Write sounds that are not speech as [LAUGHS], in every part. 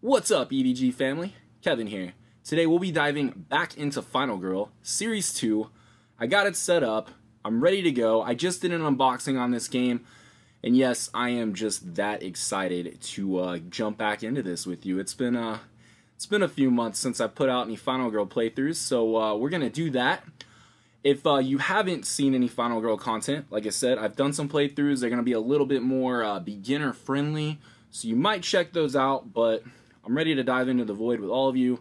What's up, EDG family? Kevin here. Today we'll be diving back into Final Girl Series 2. I got it set up. I'm ready to go. I just did an unboxing on this game. And yes, I am just that excited to uh, jump back into this with you. It's been uh, it's been a few months since I put out any Final Girl playthroughs, so uh, we're gonna do that. If uh, you haven't seen any Final Girl content, like I said, I've done some playthroughs. They're gonna be a little bit more uh, beginner friendly, so you might check those out. But I'm ready to dive into the void with all of you.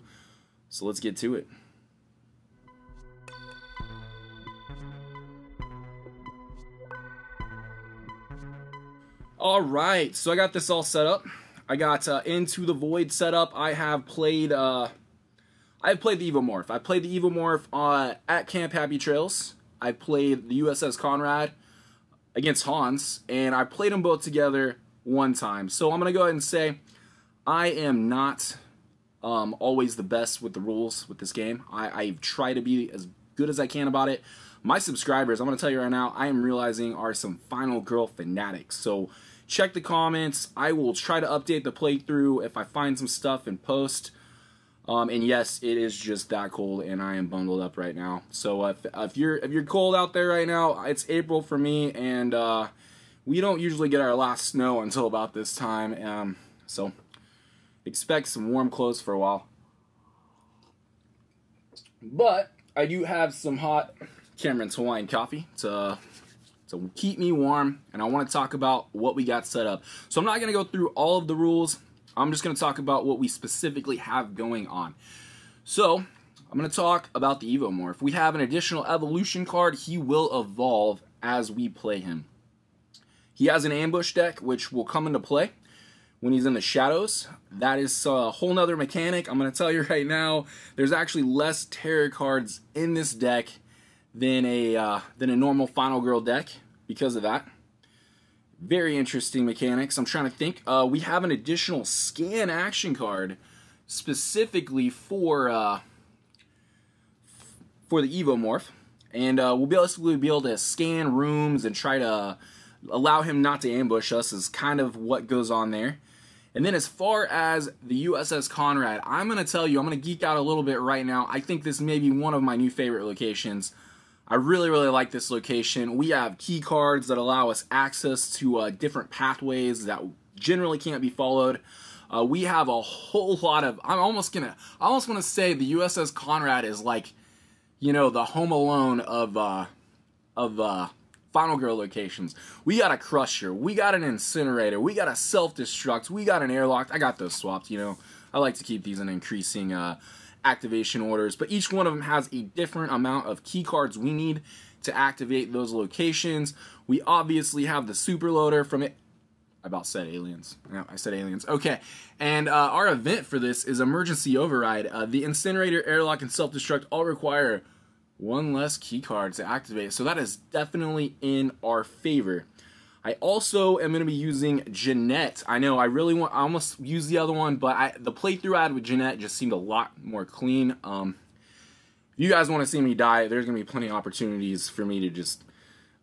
So let's get to it. All right, so I got this all set up. I got uh, Into the Void set up. I have played. Uh, I have played the Evomorph. I played the Evomorph uh, at Camp Happy Trails. I played the USS Konrad against Hans, and I played them both together one time. So I'm gonna go ahead and say I am not um, always the best with the rules with this game. I, I try to be as good as I can about it. My subscribers, I'm gonna tell you right now, I am realizing are some Final Girl fanatics. So check the comments. I will try to update the playthrough if I find some stuff and post. Um, and yes, it is just that cold, and I am bundled up right now. So if, if you're if you're cold out there right now, it's April for me, and uh, we don't usually get our last snow until about this time. Um, so expect some warm clothes for a while. But I do have some hot Cameron's Hawaiian coffee to to keep me warm, and I want to talk about what we got set up. So I'm not going to go through all of the rules. I'm just going to talk about what we specifically have going on. So I'm going to talk about the Evomorph. We have an additional evolution card. He will evolve as we play him. He has an ambush deck, which will come into play when he's in the shadows. That is a whole nother mechanic. I'm going to tell you right now, there's actually less terror cards in this deck than a uh, than a normal Final Girl deck because of that. Very interesting mechanics. I'm trying to think. Uh, we have an additional scan action card specifically for uh, for the Evomorph, and uh, we'll basically be able to scan rooms and try to allow him not to ambush us. Is kind of what goes on there. And then as far as the USS Konrad, I'm going to tell you, I'm going to geek out a little bit right now. I think this may be one of my new favorite locations. I really, really like this location. We have key cards that allow us access to uh, different pathways that generally can't be followed. Uh, we have a whole lot of. I'm almost gonna. I almost want to say the USS Konrad is like, you know, the Home Alone of uh, of uh, Final Girl locations. We got a Crusher. We got an Incinerator. We got a Self Destruct. We got an Airlock. I got those swapped. You know, I like to keep these in increasing uh, activation orders, but each one of them has a different amount of key cards we need to activate those locations. We obviously have the super loader from it. I about said aliens. No, I said aliens. Okay, and uh, our event for this is emergency override. Uh, the incinerator, airlock, and self destruct all require one less key card to activate, so that is definitely in our favor. I also am going to be using Jeanette. I know I really want, I almost used the other one, but I, the playthrough I had with Jeanette just seemed a lot more clean. Um, if you guys want to see me die, there's going to be plenty of opportunities for me to just,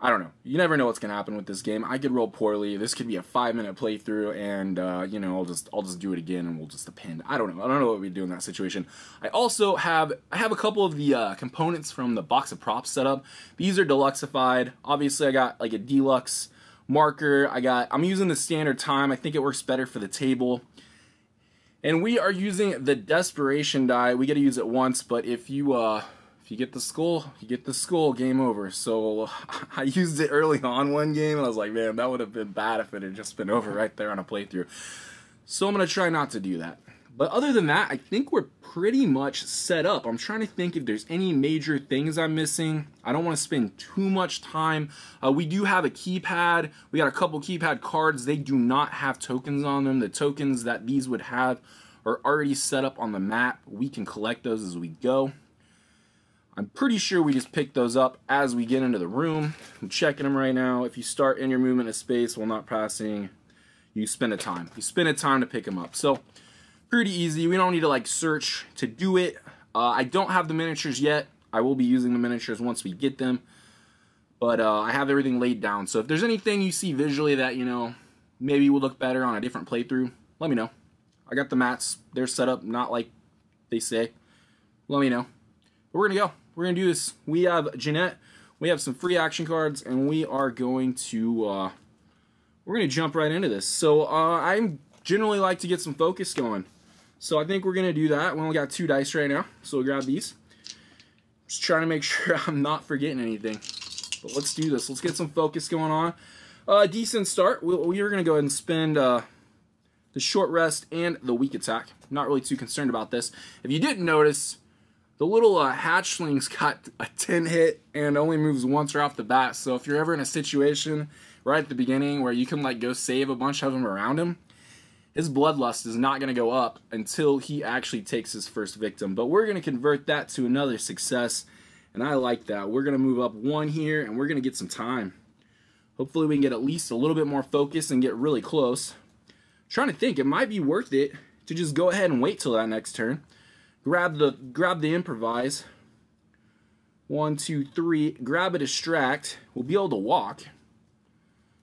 I don't know. You never know what's going to happen with this game. I could roll poorly. This could be a five minute playthrough, and uh, you know, I'll just, I'll just do it again, and we'll just append. I don't know. I don't know what we do in that situation. I also have, I have a couple of the uh, components from the box of props set up. These are deluxeified. Obviously, I got like a deluxe marker. I got, I'm using the standard time. I think it works better for the table. And we are using the desperation die. We got to use it once, but if you uh, if you get the skull, you get the skull. Game over. So [LAUGHS] I used it early on one game, and I was like, man, that would have been bad if it had just been over right there on a playthrough. So I'm gonna try not to do that. But other than that, I think we're pretty much set up. I'm trying to think if there's any major things I'm missing. I don't want to spend too much time. Uh, we do have a keypad. We got a couple keypad cards. They do not have tokens on them. The tokens that these would have are already set up on the map. We can collect those as we go. I'm pretty sure we just pick those up as we get into the room. I'm checking them right now. If you start in your movement of space while not passing, you spend a time. You spend a time to pick them up. So pretty easy. We don't need to like search to do it. Uh, I don't have the miniatures yet. I will be using the miniatures once we get them. But uh, I have everything laid down. So if there's anything you see visually that, you know, maybe will look better on a different playthrough, let me know. I got the mats. They're set up not like they say. Let me know. But we're gonna go. We're gonna do this. We have Jeanette. We have some free action cards, and we are going to uh, we're gonna jump right into this. So uh, I generally like to get some focus going. So I think we're gonna do that. We only got two dice right now, so we'll grab these. Just trying to make [LAUGHS] sure I'm not forgetting anything. But let's do this. Let's get some focus going on. Uh, decent start. We, we are going to go ahead and spend uh, the short rest and the weak attack. Not really too concerned about this. If you didn't notice, the little uh, hatchling's got a 10 hit and only moves once right off the bat. So if you're ever in a situation right at the beginning where you can like go save a bunch of them around him, his bloodlust is not going to go up until he actually takes his first victim. But we're going to convert that to another success, and I like that. We're going to move up one here, and we're going to get some time. Hopefully we can get at least a little bit more focus and get really close. I'm trying to think, it might be worth it to just go ahead and wait till that next turn. Grab the grab the improvise. One, two, three. Grab a distract. We'll be able to walk.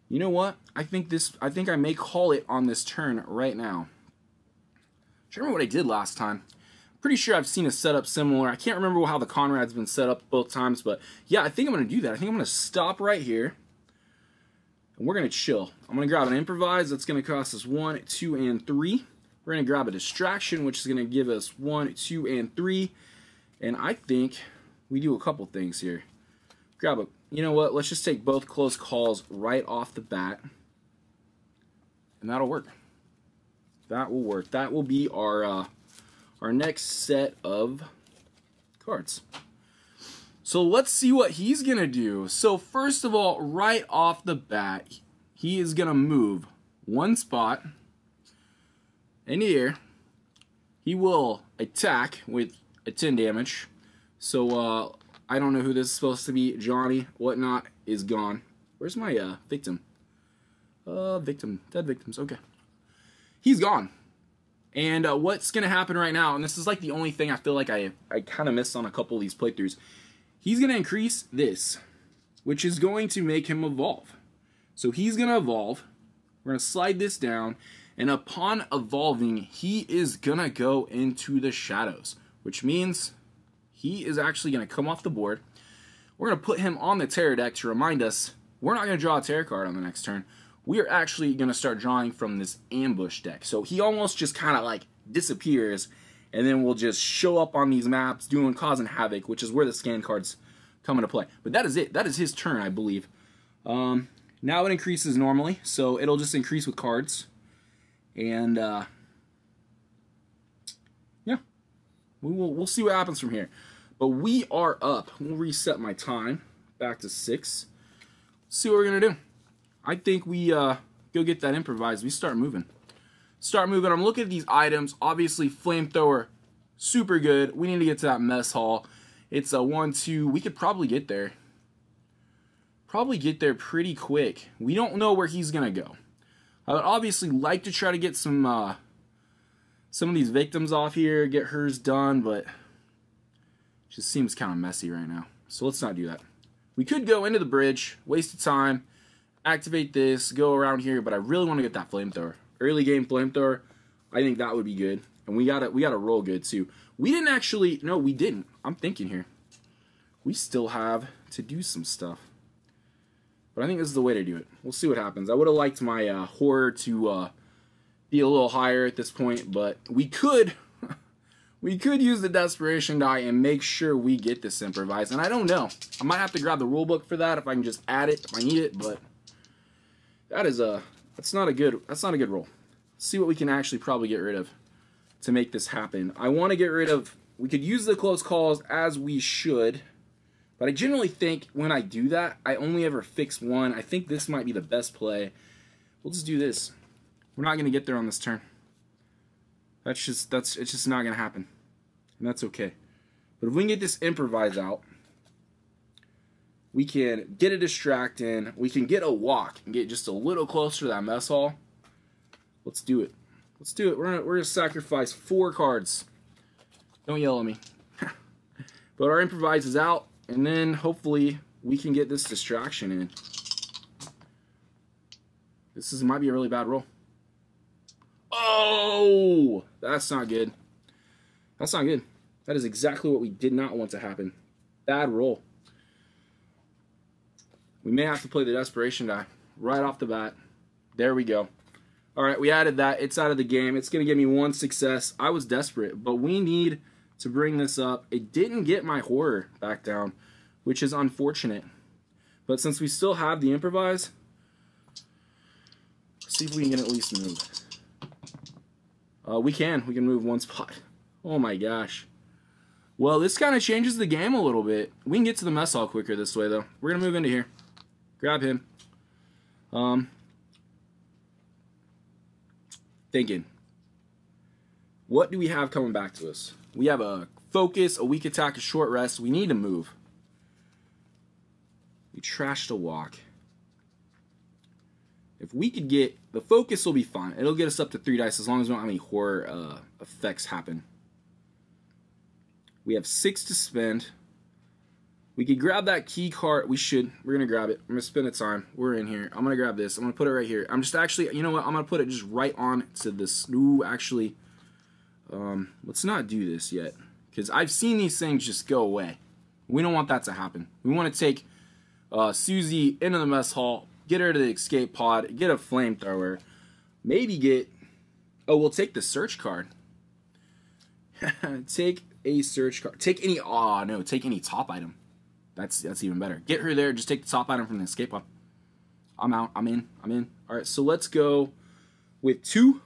You know what? I think this. I think I may call it on this turn right now. I remember what I did last time. Pretty sure I've seen a setup similar. I can't remember how the Konrad's been set up both times, but yeah, I think I'm to do that. I think I'm to stop right here. And we're to chill. I'm to grab an improvise. That's to cost us one, two, and three. We're going to grab a distraction, which is going to give us one, two, and three. And I think we do a couple things here. Grab a you know what? Let's just take both close calls right off the bat. And that'll work. That will work. That will be our uh, our next set of cards. So let's see what he's going to do. So first of all, right off the bat, he is going to move one spot in the air. He will attack with a 10 damage. So uh, I don't know who this is supposed to be. Johnny, whatnot, is gone. Where's my uh, victim? Uh, victim. Dead victims. Okay. He's gone. And uh, what's going to happen right now, and this is like the only thing I feel like I, I kind of missed on a couple of these playthroughs. He's going to increase this, which is going to make him evolve. So he's going to evolve. We're going to slide this down. And upon evolving, he is going to go into the shadows, which means he is actually going to come off the board. We're going to put him on the terror deck to remind us we're not going to draw a terror card on the next turn. We are actually going to start drawing from this ambush deck. So he almost just kind of like disappears, and then we'll just show up on these maps doing causing havoc, which is where the scan cards come into play. But that is it. That is his turn, I believe. Um, now it increases normally, so it'll just increase with cards. And uh, yeah, we will we'll see what happens from here. But we are up. We'll reset my time back to six. See what we're gonna do. I think we uh, go get that improvised. We start moving. Start moving. I'm looking at these items. Obviously, flamethrower, super good. We need to get to that mess hall. It's a one, two. We could probably get there. Probably get there pretty quick. We don't know where he's gonna go. I would obviously like to try to get some uh, some of these victims off here, get hers done, but just seems kind of messy right now. So let's not do that. We could go into the bridge, waste of time, activate this, go around here, but I really want to get that flamethrower. Early game flamethrower, I think that would be good. And we gotta we gotta roll good too. We didn't actually no, we didn't. I'm thinking here. We still have to do some stuff. But I think this is the way to do it. We'll see what happens. I would have liked my uh, horror to uh, be a little higher at this point, but we could [LAUGHS] we could use the desperation die and make sure we get this improvise. And I don't know. I might have to grab the rule book for that if I can just add it if I need it, but that is a that's not a good that's not a good roll. See what we can actually probably get rid of to make this happen. I want to get rid of we could use the close calls as we should. But I generally think when I do that, I only ever fix one. I think this might be the best play. We'll just do this. We're not going to get there on this turn. That's just that's it's just not gonna happen, and that's okay. But if we can get this improvise out, we can get a distract in. We can get a walk and get just a little closer to that mess hall. Let's do it. Let's do it. We're gonna we're gonna sacrifice four cards. Don't yell at me. [LAUGHS] but our improvise is out, and then hopefully we can get this distraction in. This is might be a really bad roll. Oh, that's not good. That's not good. That is exactly what we did not want to happen. Bad roll. We may have to play the desperation die right off the bat. There we go. All right, we added that. It's out of the game. It's going to give me one success. I was desperate, but we need to bring this up. It didn't get my horror back down, which is unfortunate. But since we still have the improvise, see if we can at least move. Uh, we can. We can move one [LAUGHS] spot. Oh my gosh. Well, this kind of changes the game a little bit. We can get to the mess hall quicker this way, though. We're going to move into here. Grab him. Um, thinking. What do we have coming back to us? We have a focus, a weak attack, a short rest. We need to move. We trashed a walk. If we could get the focus, will be fine. It'll get us up to three dice as long as we don't have any horror uh, effects happen. We have six to spend. We could grab that key card. We should. We're gonna grab it. I'm gonna spend the time. We're in here. I'm gonna grab this. I'm gonna put it right here. I'm just actually. You know what? I'm gonna put it just right on to this. Ooh, actually. Um, let's not do this yet because I've seen these things just go away. We don't want that to happen. We want to take uh, Susie into the mess hall, get her to the escape pod, get a flamethrower, maybe get. Oh, we'll take the search card. [LAUGHS] take a search card. Take any. Oh no, take any top item. That's that's even better. Get her there. Just take the top item from the escape pod. I'm out. I'm in. I'm in. All right. So let's go with two.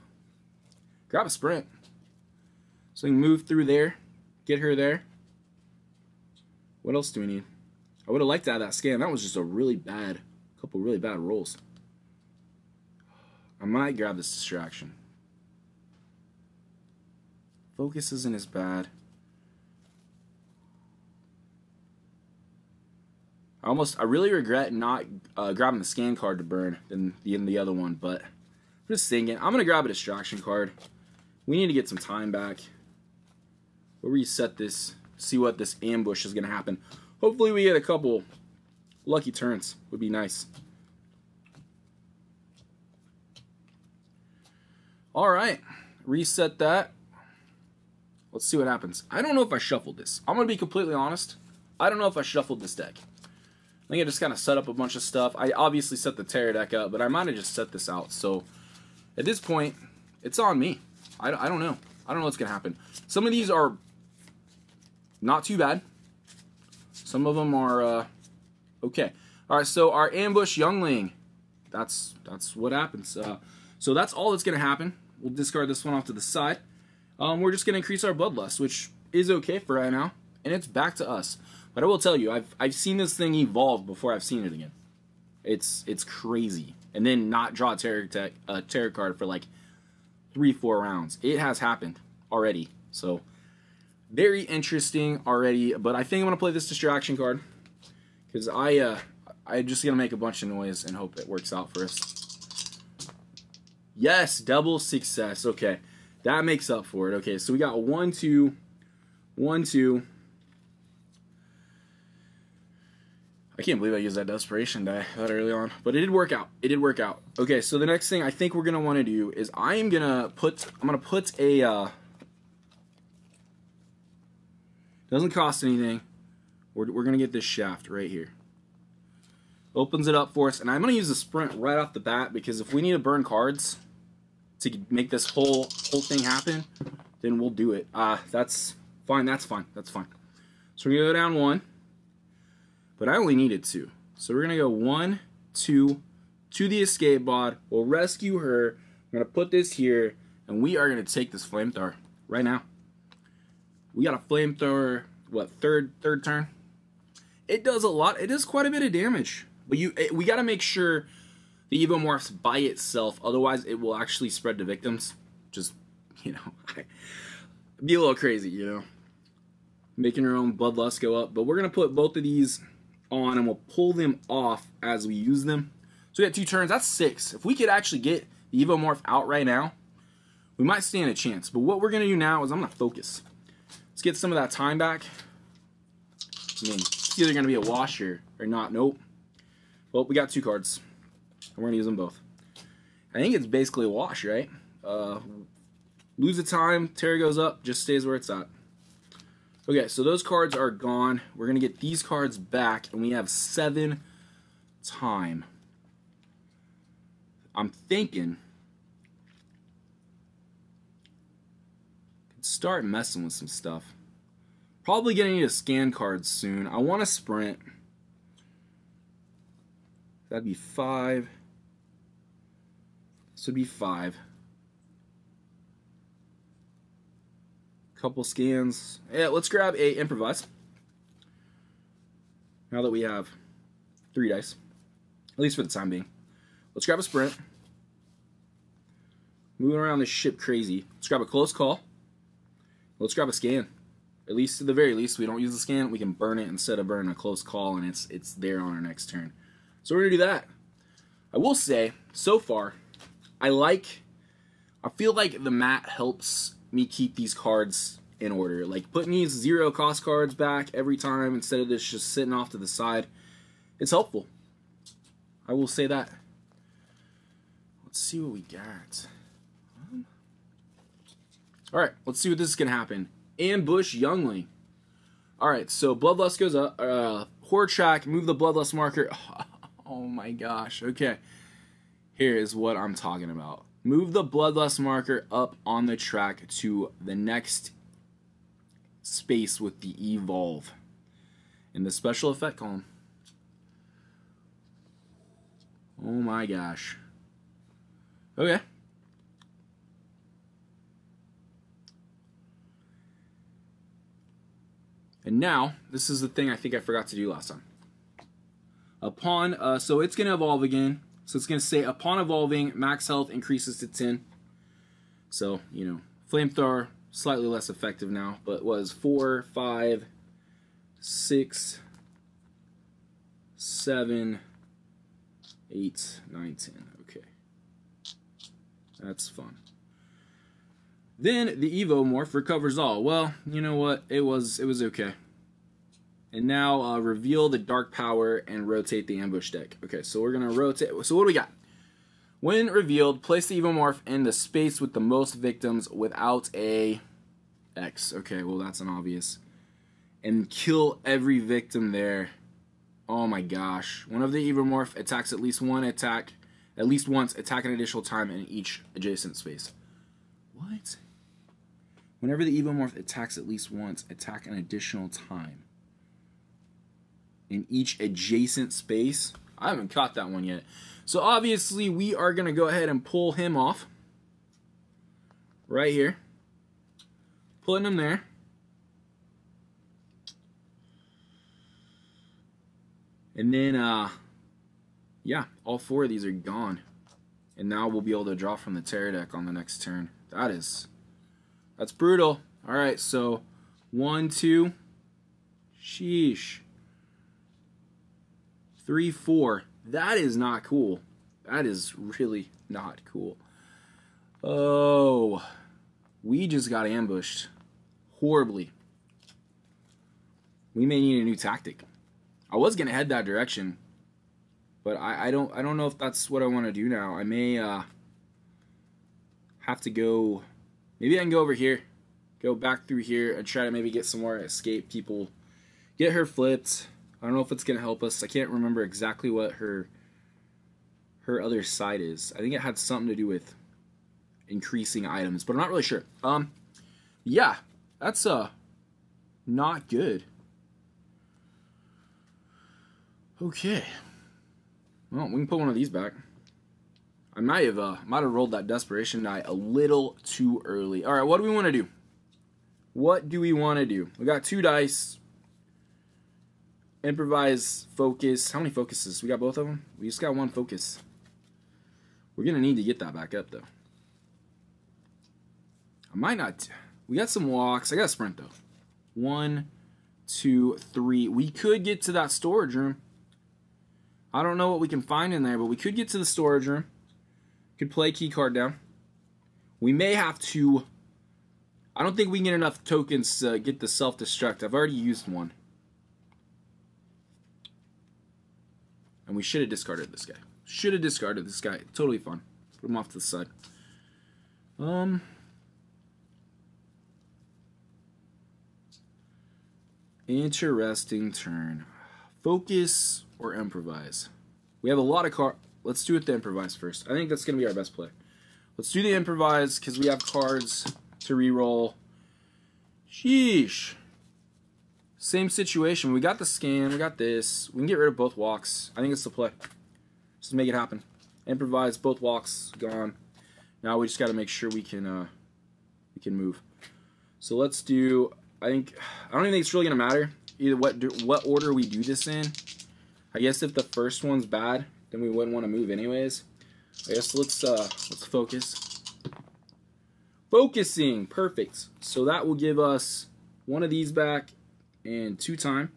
Grab a sprint. So we can move through there. Get her there. What else do we need? I would have liked to have that scan. That was just a really bad, couple really bad rolls. I might grab this distraction. Focus isn't as bad. I almost, I really regret not uh, grabbing the scan card to burn than the, the other one, but I'm just thinking, I'm going to grab a distraction card. We need to get some time back. We'll reset this, see what this ambush is going to happen. Hopefully we get a couple lucky turns. Would be nice. All right, reset that. Let's see what happens. I don't know if I shuffled this. I'm going to be completely honest. I don't know if I shuffled this deck. I think I just kind of set up a bunch of stuff. I obviously set the Terror deck up, but I might have just set this out. So at this point, it's on me. I, I don't know. I don't know what's going to happen. Some of these are not too bad. Some of them are uh, okay. All right, so our ambush youngling. That's that's what happens. Uh, so that's all that's to happen. We'll discard this one off to the side. Um, we're just to increase our bloodlust, which is okay for right now, and it's back to us. But I will tell you, I've I've seen this thing evolve before I've seen it again. It's it's crazy, and then not draw a terror tech, a terror card for like three four rounds. It has happened already, so very interesting already. But I think I'm gonna play this distraction card because I uh I'm just gonna make a bunch of noise and hope it works out for us. Yes, double success. Okay, that makes up for it. Okay, so we got one two, one two. I can't believe I used that desperation die that early on, but it did work out. It did work out. Okay, so the next thing I think we're gonna want to do is I am gonna put I'm gonna put a uh, doesn't cost anything. We're we're gonna get this shaft right here. Opens it up for us, and I'm gonna use the sprint right off the bat because if we need to burn cards to make this whole whole thing happen, then we'll do it. Uh, that's fine. That's fine. That's fine. So we're gonna go down one but I only needed two. So we're gonna go one, two, to the escape pod. We'll rescue her. I'm gonna put this here, and we are gonna take this flamethrower right now. We got a flamethrower. What third third turn? It does a lot. It does quite a bit of damage, but you it, we got to make sure the evomorphs by itself. Otherwise, it will actually spread to victims. Just you know, [LAUGHS] be a little crazy, you know, making our own bloodlust go up. But we're gonna put both of these on and we'll pull them off as we use them. So we got two turns. That's six. If we could actually get the Evomorph out right now, we might stand a chance. But what we're going to do now is I'm going to focus. Let's get some of that time back. I mean, it's either going to be a wash here or not. Nope. Well, we got two cards. And we're going to use them both. I think it's basically a wash, right? Uh, lose the time, Tera goes up, just stays where it's at. Okay, so those cards are gone. We're going to get these cards back, and we have seven time. I'm thinking start messing with some stuff. Probably gonna need a scan card soon. I want to sprint. That'd be five. This would be five. Couple scans. Yeah, let's grab a improvise. Now that we have three dice. At least for the time being. Let's grab a sprint. Moving around this ship crazy. Let's grab a close call. Let's grab a scan. At least, at the very least, we don't use the scan. We can burn it instead of burning a close call, and it's it's there on our next turn. So we're gonna do that. I will say, so far, I like. I feel like the mat helps me keep these cards in order. Like putting these zero cost cards back every time instead of this just sitting off to the side. It's helpful. I will say that. Let's see what we got. All right, let's see what this is gonna happen. Ambush Youngling. All right, so Bloodlust goes up. Uh, track, move the Bloodlust marker. [LAUGHS] Oh my gosh. Okay, here is what I'm talking about. Move the Bloodlust marker up on the track to the next space with the Evolve in the special effect column. Oh my gosh. Okay. And now, this is the thing I think I forgot to do last time. Upon, uh, so it's going to evolve again. So it's going to say, upon evolving, max health increases to 10. So, you know, flamethrower, slightly less effective now, but was 4, 5, 6, 7, 8, 9, 10. Okay. That's fun. Then the Evomorph recovers all. Well, you know what? It was it was okay. And now uh, reveal the Dark Power and rotate the ambush deck. Okay, so we're gonna rotate. So what do we got? When revealed, place the Evomorph in the space with the most victims without a X. Okay, well that's an obvious. And kill every victim there. Oh my gosh. One of the Evomorph attacks at least one attack, at least once, attack an additional time in each adjacent space. What? Whenever the Evomorph attacks at least once, attack an additional time. In each adjacent space. I haven't caught that one yet. So obviously we are going to go ahead and pull him off. Right here. Putting him there. And then, uh, yeah, all four of these are gone. And now we'll be able to draw from the Terror deck on the next turn. That is that's brutal. All right, so one, two. Sheesh. Three, four. That is not cool. That is really not cool. Oh, we just got ambushed horribly. We may need a new tactic. I was gonna head that direction, but I, I don't I don't know if that's what I want to do now. I may uh, have to go Maybe I can go over here, go back through here, and try to maybe get some more escape people. Get her flipped. I don't know if it's gonna help us. I can't remember exactly what her her other side is. I think it had something to do with increasing items, but I'm not really sure. Um, yeah, that's uh not good. Okay. Well, we can put one of these back. I might have uh, might have rolled that desperation die a little too early. All right, what do we want to do? What do we want to do? We got two dice. Improvise, focus. How many focuses? We got both of them? We just got one focus. We're to need to get that back up, though. I might not. We got some walks. I got a sprint, though. One, two, three. We could get to that storage room. I don't know what we can find in there, but we could get to the storage room. Could play key card down. We may have to... I don't think we can get enough tokens to get the self-destruct. I've already used one. And we should have discarded this guy. Should have discarded this guy. Totally fun. Put him off to the side. Um. Interesting turn. Focus or improvise? We have a lot of car. Let's do it the improvise first. I think that's going to be our best play. Let's do the improvise because we have cards to re-roll. Sheesh. Same situation. We got the scan. We got this. We can get rid of both walks. I think it's the play. Just make it happen. Improvise. Both walks gone. Now we just got to make sure we can uh, we can move. So let's do. I think I don't even think it's really gonna matter either what do, what order we do this in. I guess if the first one's bad, then we wouldn't want to move anyways. I guess let's uh, let's focus. Focusing, perfect. So that will give us one of these back and two time.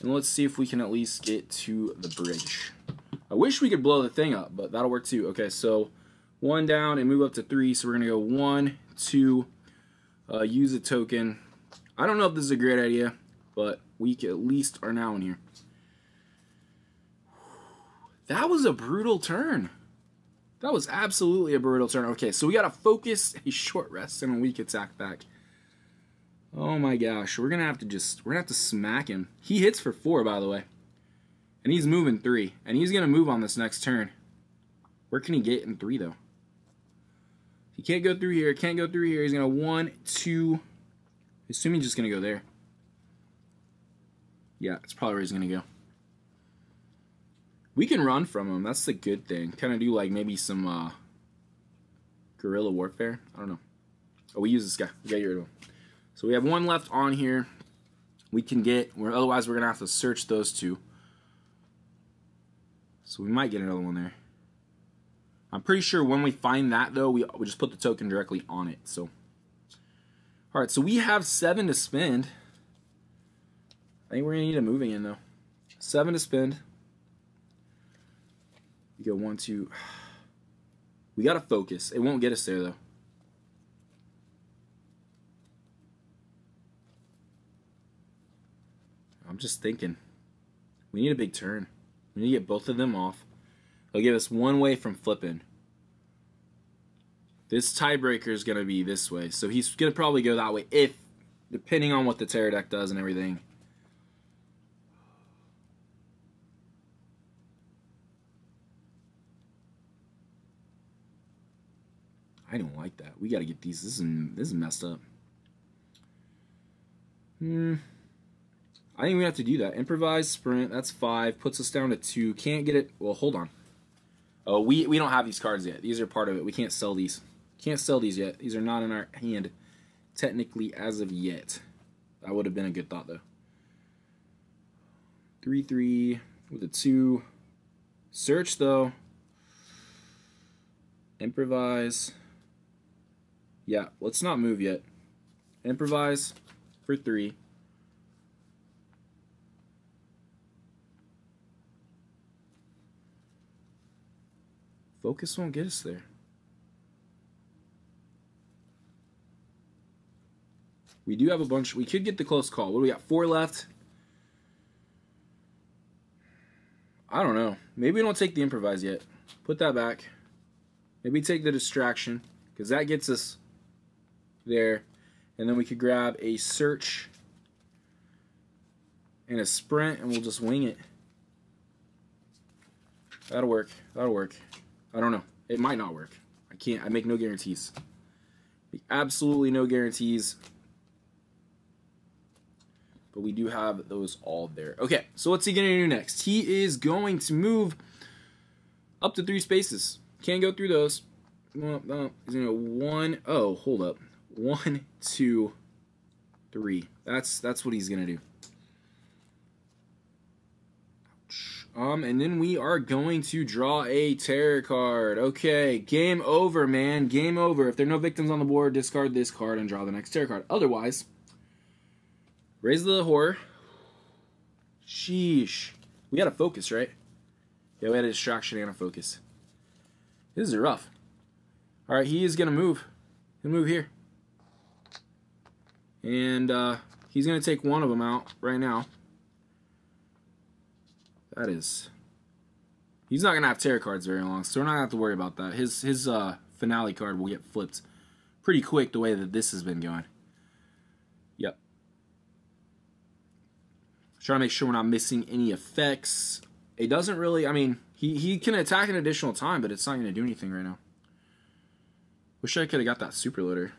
And let's see if we can at least get to the bridge. I wish we could blow the thing up, but that'll work too. Okay, so one down and move up to three. So we're gonna go one, two, uh, use a token. I don't know if this is a great idea, but we at least are now in here. That was a brutal turn. That was absolutely a brutal turn. Okay, so we got to focus a short rest and a weak attack back. Oh my gosh, we're gonna have to just we're gonna have to smack him. He hits for four, by the way, and he's moving three, and he's gonna move on this next turn. Where can he get in three though? He can't go through here. Can't go through here. He's gonna one, two. Assuming he's just gonna go there. Yeah, that's probably where he's gonna go. We can run from them. That's the good thing. Kind of do like maybe some uh, guerrilla warfare. I don't know. Oh, we use this guy. We got. So we have one left on here. We can get. We're, otherwise, we're gonna have to search those two. So we might get another one there. I'm pretty sure when we find that though, we we just put the token directly on it. So, all right. So we have seven to spend. I think we're gonna need a moving in though. Seven to spend. We go one, two. We gotta focus. It won't get us there though. I'm just thinking. We need a big turn. We need to get both of them off. They'll give us one way from flipping. This tiebreaker is going to be this way. So he's going to probably go that way if, depending on what the Terror deck does and everything. I don't like that. We got to get these. This is, this is messed up. Hmm. I think we have to do that. Improvise sprint, that's five. Puts us down to two. Can't get it. Well, hold on. Oh, we, we don't have these cards yet. These are part of it. We can't sell these. Can't sell these yet. These are not in our hand technically as of yet. That would have been a good thought, though. 3 3 with a 2. Search, though. Improvise. Yeah, let's not move yet. Improvise for 3. Focus won't get us there. We do have a bunch. We could get the close call. What do we got? Four left. I don't know. Maybe we don't take the improvise yet. Put that back. Maybe take the distraction because that gets us there. And then we could grab a search and a sprint and we'll just wing it. That'll work. That'll work. I don't know. It might not work. I can't. I make no guarantees. Absolutely no guarantees. But we do have those all there. Okay, so what's he going to do next? He is going to move up to three spaces. Can't go through those. He's going to one. Oh, hold up. One, two, three. That's that's what he's to do. Um, and then we are going to draw a terror card. Okay, game over, man. Game over. If there are no victims on the board, discard this card and draw the next terror card. Otherwise, raise the horror. Sheesh. We got to focus, right? Yeah, we had a distraction and a focus. This is rough. All right, he is going to move. He'll move here. And uh, he's going to take one of them out right now. That is. He's not gonna have terror cards very long, so we're not gonna have to worry about that. His his uh, finale card will get flipped pretty quick the way that this has been going. Yep. Trying to make sure we're not missing any effects. It doesn't really, I mean, he, he can attack an additional time, but it's not going to do anything right now. Wish I could have got that super loader.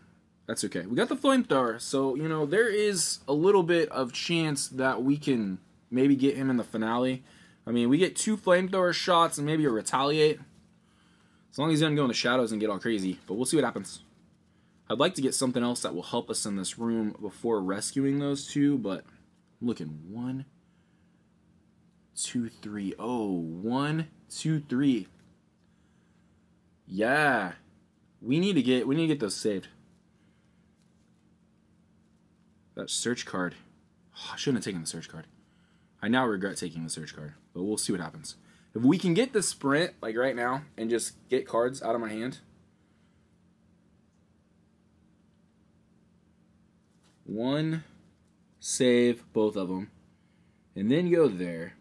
That's okay. We got the flamethrower, so, you know, there is a little bit of chance that we can maybe get him in the finale. I mean, we get two flamethrower shots and maybe a retaliate. As long as he doesn't go in the shadows and get all crazy. But we'll see what happens. I'd like to get something else that will help us in this room before rescuing those two, but I'm looking one, two, three. Oh, one, two, three. Yeah. We need to get we need to get those saved. That search card. Oh, [SIGHS] I shouldn't have taken the search card. I now regret taking the search card, but we'll see what happens. If we can get the sprint, like right now, and just get cards out of my hand. One, save both of them, and then go there.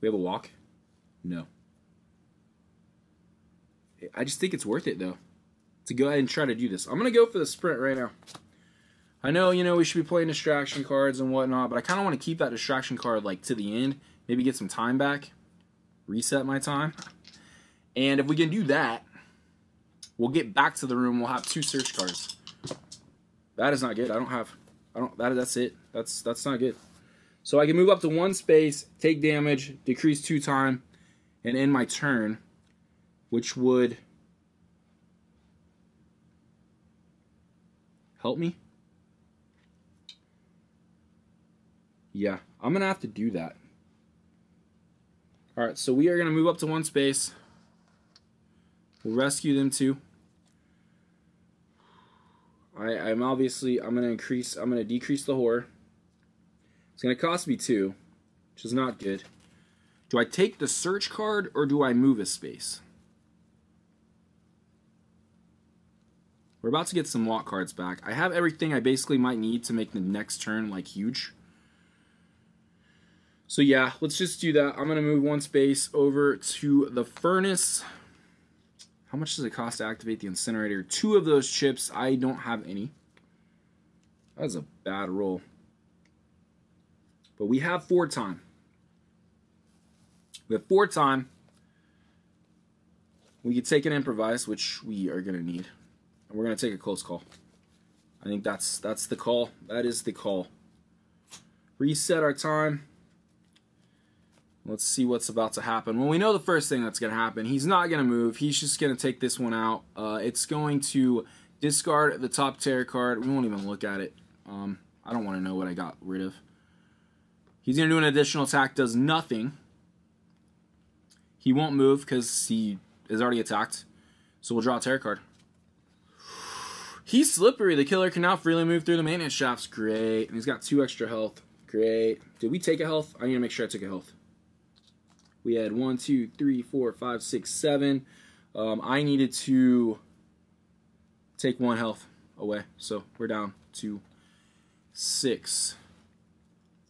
We have a walk? No. I just think it's worth it, though, to go ahead and try to do this. I'm going to go for the sprint right now. I know, you know, we should be playing distraction cards and whatnot, but I kind of want to keep that distraction card, like, to the end. Maybe get some time back. Reset my time. And if we can do that, we'll get back to the room. We'll have two search cards. That is not good. I don't have... I don't... That, that's it. That's, that's not good. So I can move up to one space, take damage, decrease two time, and end my turn, which would... Help me? Yeah, I'm going to have to do that. Alright, so we are going to move up to one space. We'll rescue them too. I, I'm obviously, I'm going to increase, I'm going to decrease the horror. It's going to cost me two, which is not good. Do I take the search card or do I move a space? We're about to get some walk cards back. I have everything I basically might need to make the next turn, like, huge. So yeah, let's just do that. I'm going to move one space over to the furnace. How much does it cost to activate the incinerator? Two of those chips. I don't have any. That's a bad roll. But we have four time. We have four time. We could take an improvise, which we are going to need. And we're going to take a close call. I think that's that's the call. That is the call. Reset our time. Let's see what's about to happen. Well, we know the first thing that's going to happen. He's not going to move. He's just going to take this one out. Uh, it's going to discard the top terror card. We won't even look at it. Um, I don't want to know what I got rid of. He's going to do an additional attack. Does nothing. He won't move because he is already attacked. So we'll draw a terror card. He's slippery. The killer can now freely move through the maintenance shafts. Great. And he's got two extra health. Great. Did we take a health? I need to make sure I took a health. We had one, two, three, four, five, six, seven. Um, I needed to take one health away, so we're down to six.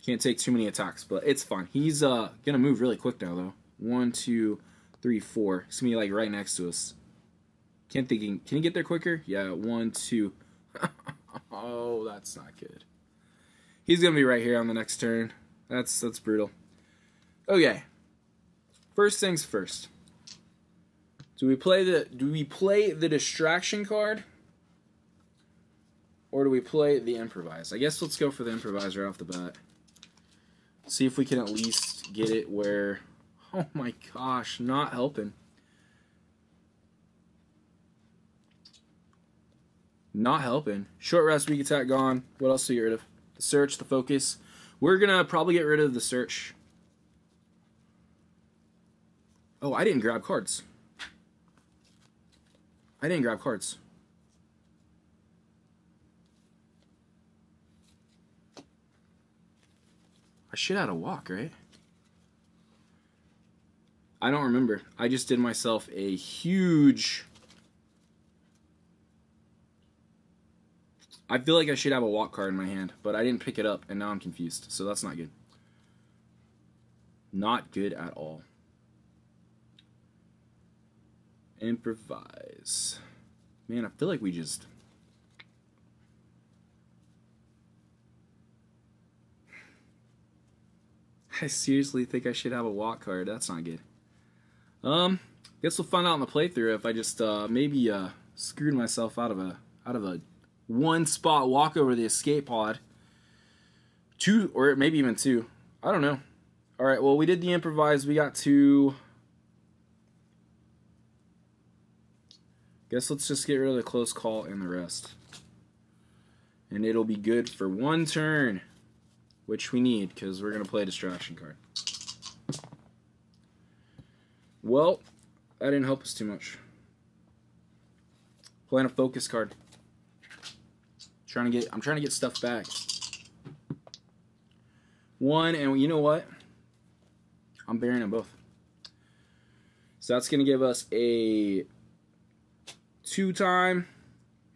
Can't take too many attacks, but it's fine. He's uh, gonna move really quick now, though. One, two, three, four. He's gonna be like right next to us. Can't thinking. Can he get there quicker? Yeah. One, two. [LAUGHS] oh, that's not good. He's gonna be right here on the next turn. That's that's brutal. Okay, First things first. Do we play the do we play the distraction card? Or do we play the improvise? I guess let's go for the improvise right off the bat. See if we can at least get it where [LAUGHS] oh my gosh, not helping. Not helping. Short rest, weak attack gone. What else you get rid of? The search, the focus. We're gonna probably get rid of the search. Oh, I didn't grab cards. I didn't grab cards. I should have a walk, right? I don't remember. I just did myself a huge... I feel like I should have a walk card in my hand, but I didn't pick it up, and now I'm confused. So that's not good. Not good at all. Improvise. Man, I feel like we just. [SIGHS] I seriously think I should have a walk card. That's not good. Um, guess we'll find out in the playthrough if I just uh, maybe uh, screwed myself out of a out of a one spot walk over the escape pod. Two or maybe even two. I don't know. All right. Well, we did the improvise. We got to. Guess let's just get rid of the close call and the rest. And it'll be good for one turn, which we need because we're going to play a distraction card. Well, that didn't help us too much. Playing a focus card. Trying to get I'm trying to get stuff back. One and you know what? I'm burying them both. So that's gonna give us a two time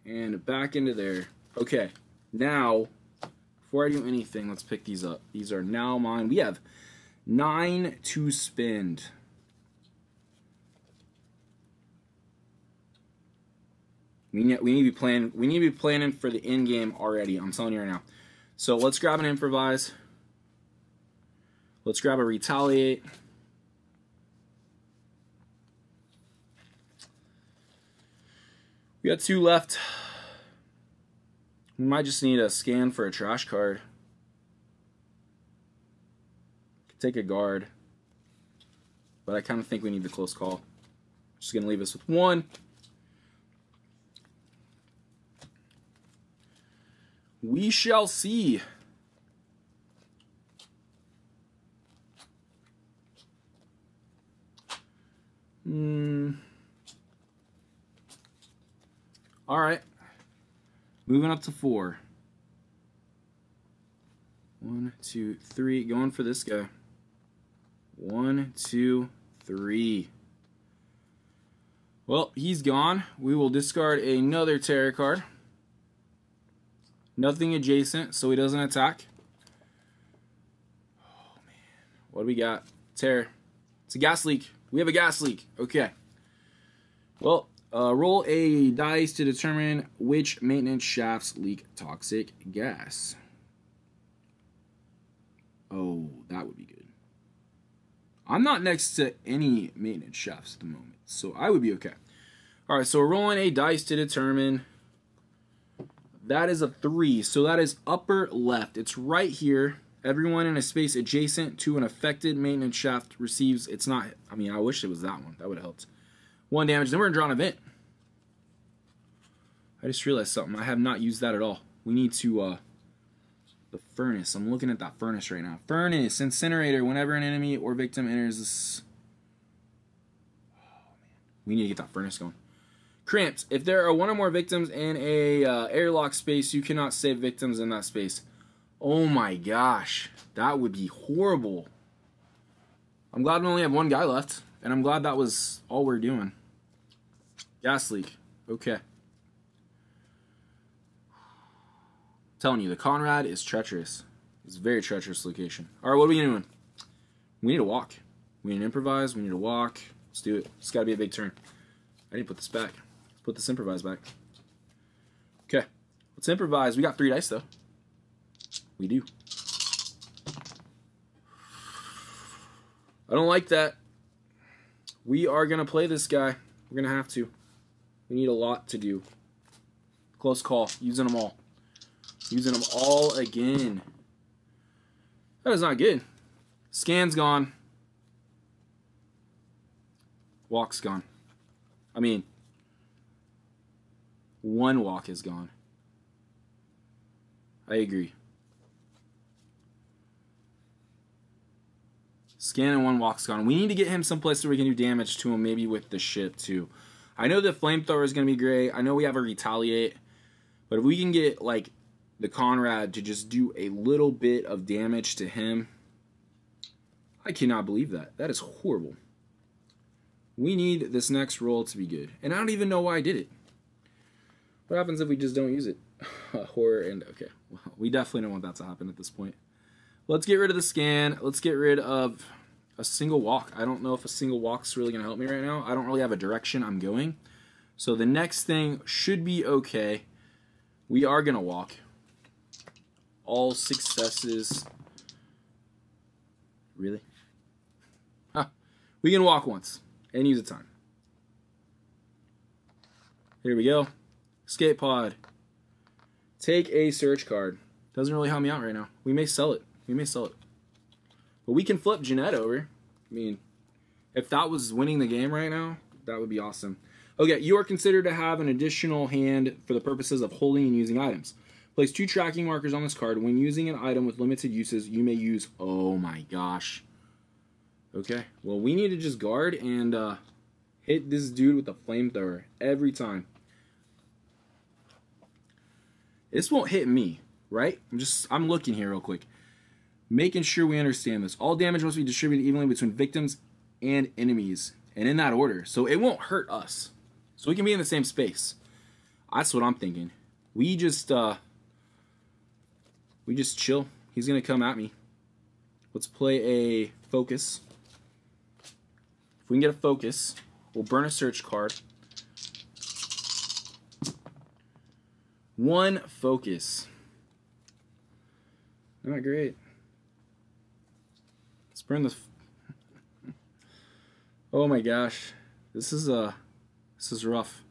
and back into there. Okay, now before I do anything, let's pick these up. These are now mine. We have nine to spend. We need, we need to be planning. We need to be planning for the end game already. I'm telling you right now. So let's grab an improvise. Let's grab a retaliate. We got two left. We might just need a scan for a trash card. Take a guard. But I kind of think we need the close call. Just going to leave us with one. We shall see. Hmm. All right. Moving up to four. One, two, three. Going for this guy. One, two, three. Well, he's gone. We will discard another terror card. Nothing adjacent, so he doesn't attack. Oh, man. What do we got? Terror. It's a gas leak. We have a gas leak. Okay. Well, uh, roll a dice to determine which maintenance shafts leak toxic gas. Oh, that would be good. I'm not next to any maintenance shafts at the moment, so I would be okay. All right, so we're rolling a dice to determine that is a three. So that is upper left. It's right here. Everyone in a space adjacent to an affected maintenance shaft receives. It's not. I mean, I wish it was that one. That would have helped. One damage. Then we're going to draw an event. I just realized something. I have not used that at all. We need to. uh The furnace. I'm looking at that furnace right now. Furnace. Incinerator. Whenever an enemy or victim enters this. Oh, man. We need to get that furnace going. Cramped. If there are one or more victims in a uh, airlock space, you cannot save victims in that space. Oh my gosh, that would be horrible. I'm glad we only have one guy left, and I'm glad that was all we're doing. Gas leak. Okay. Telling you, the Konrad is treacherous. It's a very treacherous location. All right, what are we doing? We need to walk. We need to improvise. We need to walk. Let's do it. It's got to be a big turn. I need to put this back. Let's put this improvise back. Okay. Let's improvise. We got three dice, though. We do. I don't like that. We are going to play this guy. We're going to have to. We need a lot to do. Close call. Using them all. Using them all again. That is not good. Scan's gone. Walk's gone. I mean, one walk is gone. I agree. Scan and one walk's gone. We need to get him someplace where we can do damage to him, maybe with the ship too. I know the flamethrower is going to be great. I know we have a retaliate. But if we can get, like, the Konrad to just do a little bit of damage to him, I cannot believe that. That is horrible. We need this next roll to be good. And I don't even know why I did it. What happens if we just don't use it? [LAUGHS] Horror and... Okay. Well, we definitely don't want that to happen at this point. Let's get rid of the scan. Let's get rid of a single walk. I don't know if a single walk's really going to help me right now. I don't really have a direction I'm going. So the next thing should be okay. We are going to walk. All successes. Really? Huh. We can walk once and use a time. Here we go. Skate pod. Take a search card. Doesn't really help me out right now. We may sell it. We may sell it. But we can flip Jeanette over. I mean, if that was winning the game right now, that would be awesome. Okay, you are considered to have an additional hand for the purposes of holding and using items. Place two tracking markers on this card. When using an item with limited uses, you may use... Oh my gosh. Okay, well, we need to just guard and uh, hit this dude with a flamethrower every time. This won't hit me, right? I'm just, I'm looking here real quick. Making sure we understand this. All damage must be distributed evenly between victims and enemies, and in that order. So it won't hurt us. So we can be in the same space. That's what I'm thinking. We just, uh, we just chill. He's gonna come at me. Let's play a focus. If we can get a focus, we'll burn a search card. One focus. Not great. Let's burn the. oh my gosh, this is uh, this is rough.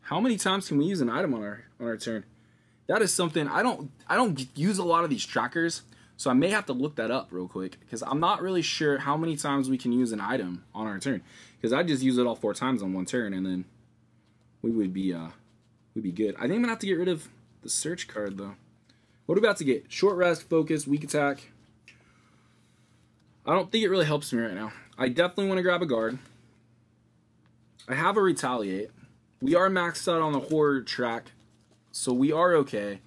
How many times can we use an item on our on our turn? That is something I don't I don't use a lot of these trackers, so I may have to look that up real quick because I'm not really sure how many times we can use an item on our turn. Because I just use it all four times on one turn and then we would be uh we'd be good. I think I'm gonna have to get rid of the search card though. What are we about to get? Short rest, focus, weak attack. I don't think it really helps me right now. I definitely want to grab a guard. I have a retaliate. We are maxed out on the horror track, so we are okay.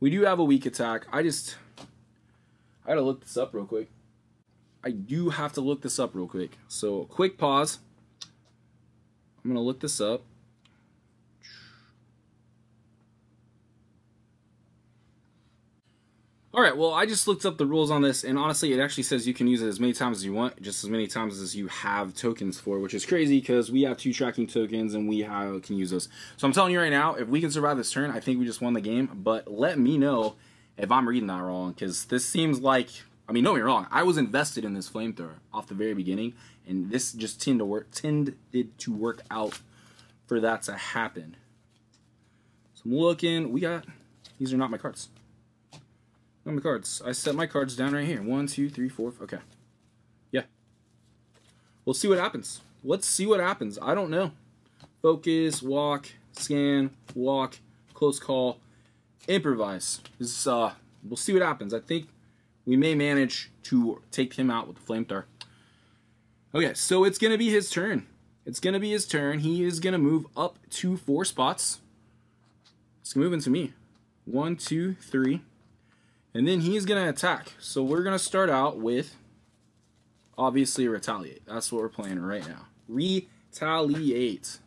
We do have a weak attack. I just I gotta look this up real quick. I do have to look this up real quick. So quick pause. I'm gonna look this up. All right, well, I just looked up the rules on this, and honestly, it actually says you can use it as many times as you want, just as many times as you have tokens for, which is crazy because we have two tracking tokens and we have, can use those. So I'm telling you right now, if we can survive this turn, I think we just won the game. But let me know if I'm reading that wrong, because this seems like, I mean, don't get me wrong, I was invested in this flamethrower off the very beginning, and this just tended to work, tended to work out for that to happen. So I'm looking, we got, these are not my cards. My cards. I set my cards down right here. One, two, three, four. Okay. Yeah. We'll see what happens. Let's see what happens. I don't know. Focus, walk, scan, walk, close call, improvise. This, uh, we'll see what happens. I think we may manage to take him out with the flamethrower. Okay, so it's going to be his turn. It's going to be his turn. He is going to move up to four spots. It's to move into me. One, two, three. And then he's going to attack. So we're going to start out with, obviously, retaliate. That's what we're playing right now. Retaliate.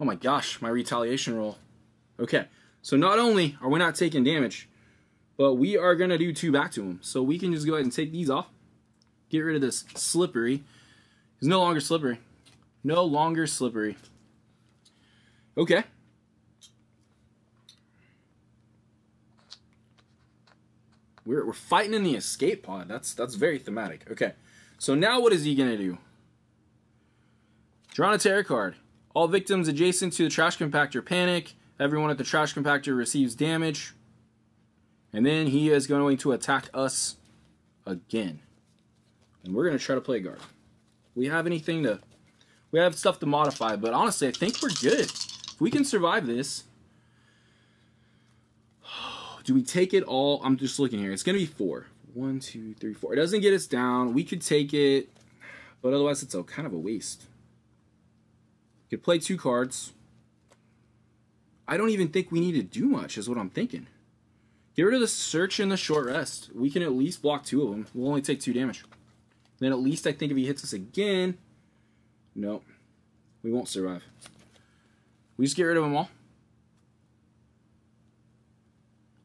Oh my gosh, my retaliation roll. Okay, so not only are we not taking damage, but we are going to do two back to him. So we can just go ahead and take these off. Get rid of this slippery. He's no longer slippery. No longer slippery. Okay. We're, we're fighting in the escape pod. That's that's very thematic. Okay. So now what is he going to do? Draw a terror card. All victims adjacent to the trash compactor panic. Everyone at the trash compactor receives damage. And then he is going to attack us again. And we're going to try to play guard. We have anything to... We have stuff to modify, but honestly, I think we're good. If we can survive this, do we take it all? I'm just looking here. It's going to be four. One, two, three, four. It doesn't get us down. We could take it, but otherwise it's a kind of a waste. Could play two cards. I don't even think we need to do much, is what I'm thinking. Get rid of the search and the short rest. We can at least block two of them. We'll only take two damage. Then at least I think if he hits us again, no, we won't survive. We just get rid of them all.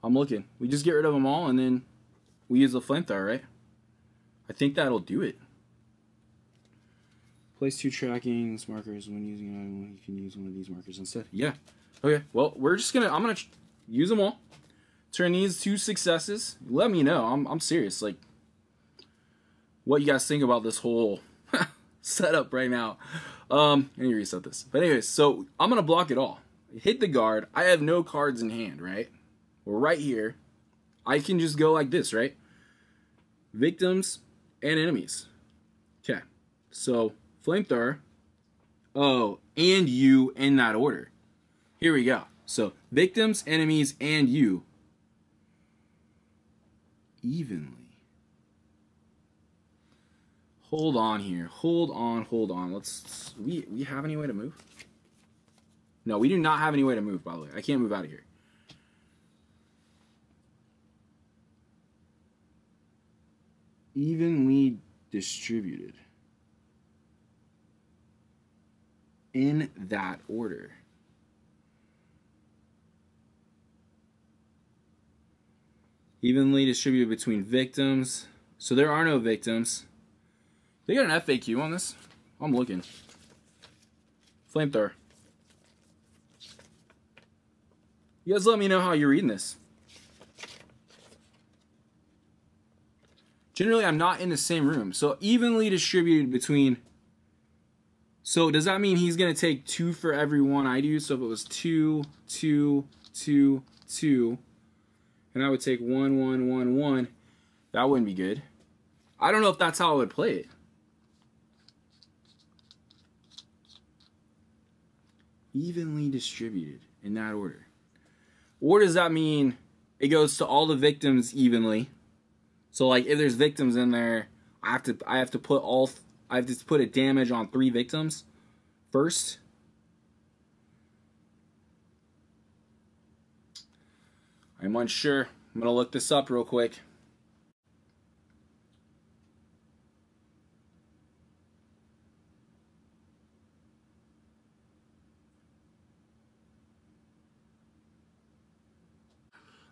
I'm looking. We just get rid of them all and then we use the flamethrower, right? I think that'll do it. Place two trackings markers when using an item. You can use one of these markers instead. Yeah. Okay. Well, we're just gonna. I'm gonna use them all. Turn these two successes. Let me know. I'm I'm serious. Like, what you guys think about this whole [LAUGHS] setup right now? Um, let me reset this. But anyways, so I'm gonna block it all. Hit the guard. I have no cards in hand, right? Right here. I can just go like this, right? Victims and enemies. Okay. So flamethrower. Oh, and you in that order. Here we go. So victims, enemies, and you evenly. Hold on here. Hold on, hold on. Let's we we have any way to move? No, we do not have any way to move, by the way. I can't move out of here. Evenly distributed. in that order. Evenly distributed between victims. So there are no victims. They got an FAQ on this? I'm looking. Flamethrower. You guys let me know how you're reading this. Generally, I'm not in the same room. So evenly distributed between so does that mean he's going to take two for every one I do? So if it was two, two, two, two, and I would take one, one, one, one, that wouldn't be good. I don't know if that's how I would play it. Evenly distributed in that order. Or does that mean it goes to all the victims evenly? So like if there's victims in there, I have to I have to put all I've to put a damage on three victims first. I'm unsure. I'm to look this up real quick.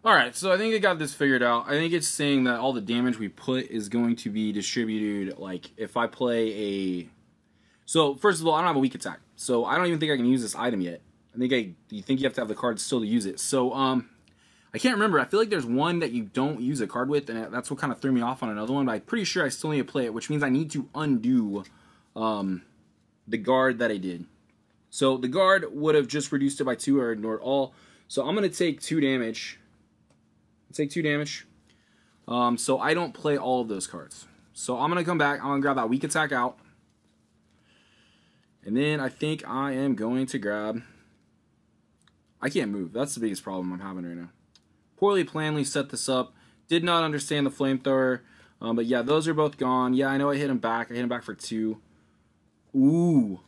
Alright, so I think I got this figured out. I think it's saying that all the damage we put is going to be distributed, like, if I play a... So, first of all, I don't have a weak attack. So, I don't even think I can use this item yet. I think I... You think you have to have the card still to use it. So, um... I can't remember. I feel like there's one that you don't use a card with, and that's what kind of threw me off on another one, but I'm pretty sure I still need to play it, which means I need to undo um, the guard that I did. So, the guard would have just reduced it by two or ignored all. So, I'm going to take two damage take two damage. Um, so I don't play all of those cards. So I'm going to come back. I'm going to grab that weak attack out. And then I think I am going to grab... I can't move. That's the biggest problem I'm having right now. Poorly plannedly set this up. Did not understand the flamethrower. Um, but yeah, those are both gone. Yeah, I know I hit him back. I hit him back for two. Ooh.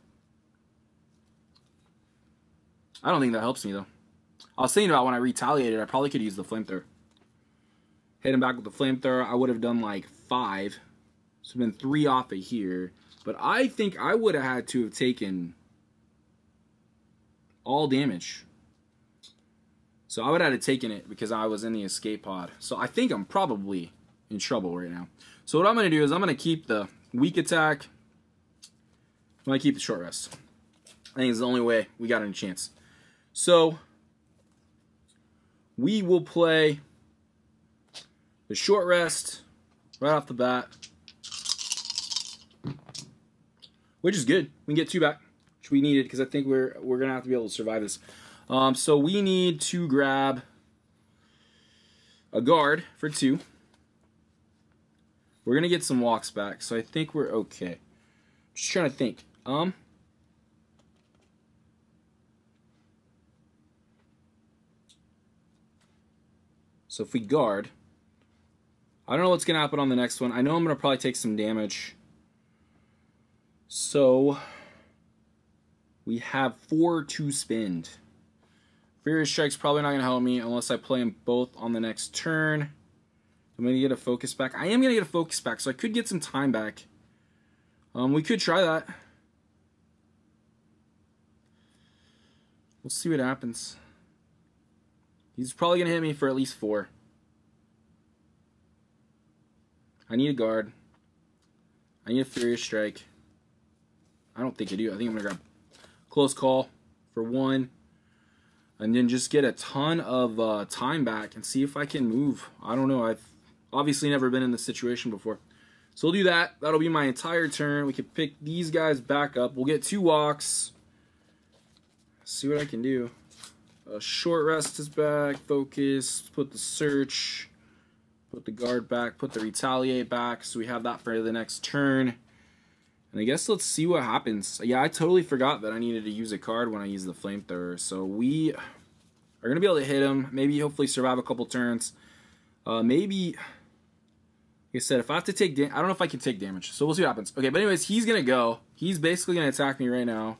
I don't think that helps me, though. I was thinking about when I retaliated, I probably could use the flamethrower. Hit him back with the flamethrower. I would have done like five. So been three off of here. But I think I would have had to have taken all damage. So I would have taken it because I was in the escape pod. So I think I'm probably in trouble right now. So what I'm going to do is I'm going to keep the weak attack. I'm going to keep the short rest. I think it's the only way we got any chance. So we will play the short rest right off the bat, which is good. We can get two back, which we needed because I think we're we're gonna have to be able to survive this. Um, so we need to grab a guard for two. We're gonna get some walks back, so I think we're okay. Just trying to think. Um. So if we guard, I don't know what's going to happen on the next one. I know I'm going to probably take some damage. So, we have four to spend. Furious Strike's probably not going to help me unless I play them both on the next turn. I'm going to get a focus back. I am going to get a focus back, so I could get some time back. Um, we could try that. We'll see what happens. He's probably going to hit me for at least four. I need a guard. I need a Furious Strike. I don't think I do. I think I'm going to grab Close Call for one. And then just get a ton of uh, time back and see if I can move. I don't know. I've obviously never been in this situation before. So we'll do that. That'll be my entire turn. We can pick these guys back up. We'll get two walks. See what I can do. A short rest is back. Focus. Put the search. Put the guard back. Put the retaliate back. So we have that for the next turn. And I guess let's see what happens. Yeah, I totally forgot that I needed to use a card when I use the flamethrower. So we are going to be able to hit him. Maybe hopefully survive a couple turns. Uh, maybe, like I said, if I have to take I don't know if I can take damage. So we'll see what happens. Okay, but anyways, he's going to go. He's basically going to attack me right now.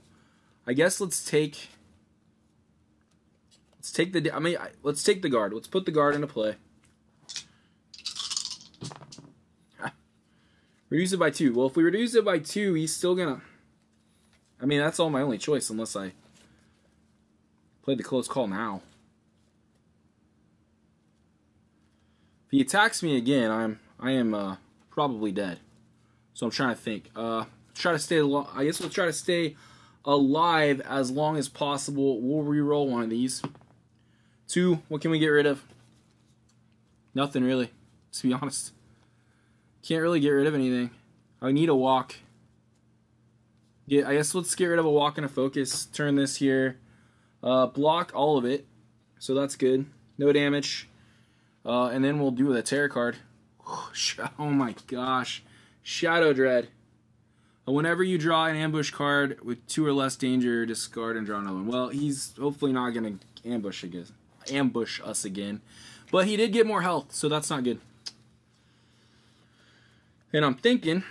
I guess let's take... Let's take the... I mean, let's take the guard. Let's put the guard into play. Reduce it by two. Well, if we reduce it by two, he's still gonna... I mean, that's all my only choice, unless I play the close call now. If he attacks me again, I'm I am uh, probably dead. So I'm trying to think. Uh, try to stay. I guess we'll try to stay alive as long as possible. We'll re-roll one of these. Two. What can we get rid of? Nothing really. To be honest. Can't really get rid of anything. I need a walk. Get, I guess let's get rid of a walk and a focus. Turn this here. Uh, block all of it. So that's good. No damage. Uh, and then we'll do the terror card. [LAUGHS] Oh my gosh. Shadow Dread. Uh, whenever you draw an ambush card with two or less danger, discard and draw another one. Well, he's hopefully not going to ambush again, ambush us again. But he did get more health, so that's not good. And I'm thinking,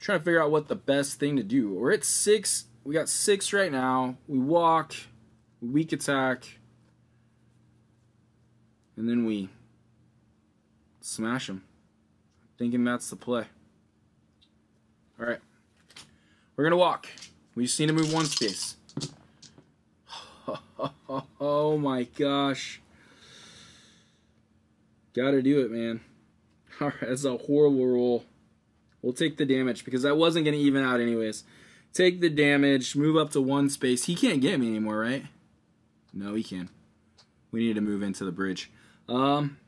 trying to figure out what the best thing to do. We're at six. We got six right now. We walk, weak attack, and then we smash them. Thinking that's the play. All right, we're gonna walk. We just need to move one space. [LAUGHS] oh my gosh. Gotta do it, man. Alright, that's a horrible roll. We'll take the damage because I wasn't going to even out anyways. Take the damage, move up to one space. He can't get me anymore, right? No, he can. We need to move into the bridge. Um,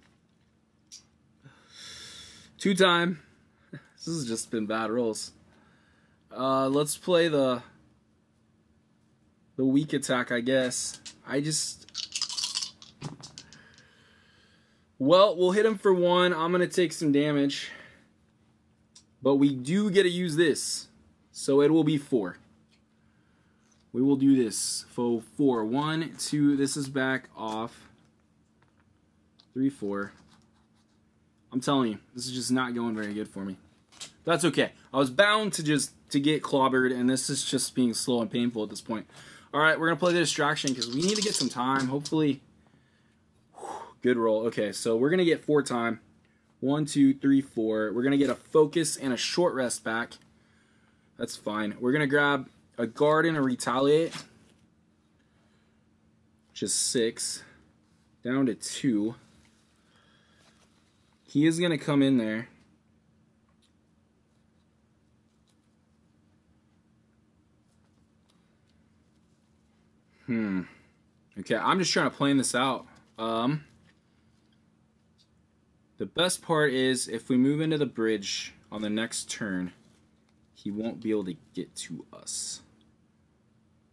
two time. [LAUGHS] This has just been bad rolls. Uh, let's play the the weak attack, I guess. I just well, we'll hit him for one. I'm going to take some damage. But we do get to use this. So it will be four. We will do this. For four. One, two, this is back off. Three, four. I'm telling you, this is just not going very good for me. That's okay. I was bound to just to get clobbered, and this is just being slow and painful at this point. All right, we're going to play the distraction because we need to get some time. Hopefully Good roll. Okay, so we're going to get four time. One, two, three, four. We're going to get a focus and a short rest back. That's fine. We're going to grab a guard and a retaliate. Which is six. Down to two. He is going to come in there. Hmm. Okay, I'm just trying to plan this out. Um, the best part is if we move into the bridge on the next turn, he won't be able to get to us.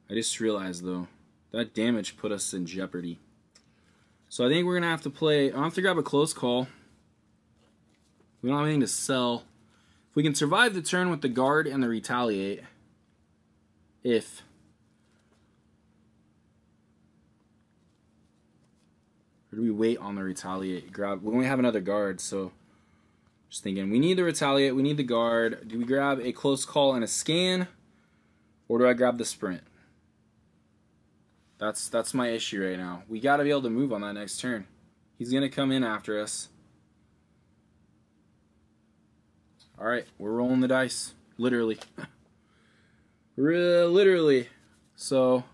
I just realized though, that damage put us in jeopardy. So I think we're going to have to play, I have to grab a close call. We don't have anything to sell. If we can survive the turn with the guard and the retaliate, if Or do we wait on the retaliate? Grab. We only have another guard, so just thinking. We need the retaliate. We need the guard. Do we grab a close call and a scan, or do I grab the sprint? That's that's my issue right now. We got to be able to move on that next turn. He's gonna come in after us. All right, we're rolling the dice, literally. [LAUGHS] literally. So